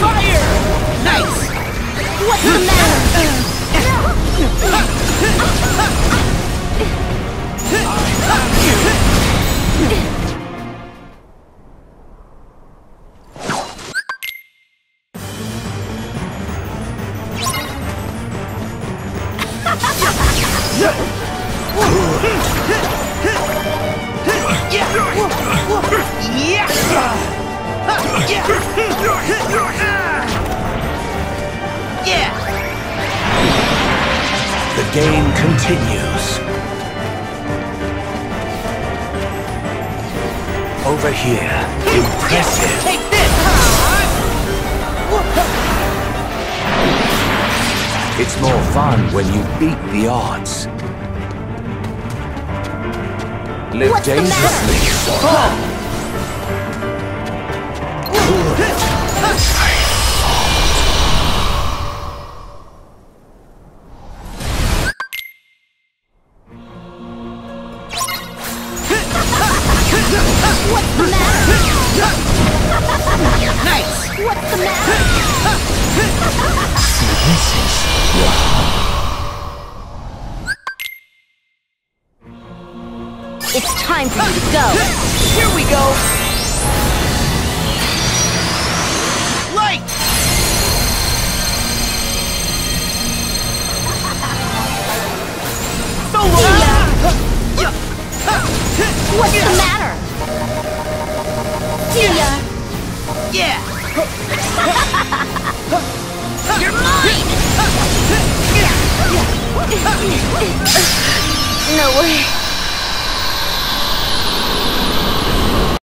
Fire! What's the matter? game continues. Over here. Impressive. Take this! It's more fun when you beat the odds. Live What's dangerously. What's the matter? Nice! What's the matter? It's time for you to go. Here we go! Light! Solo! What's the matter? See ya. Yeah! You're mine! No way.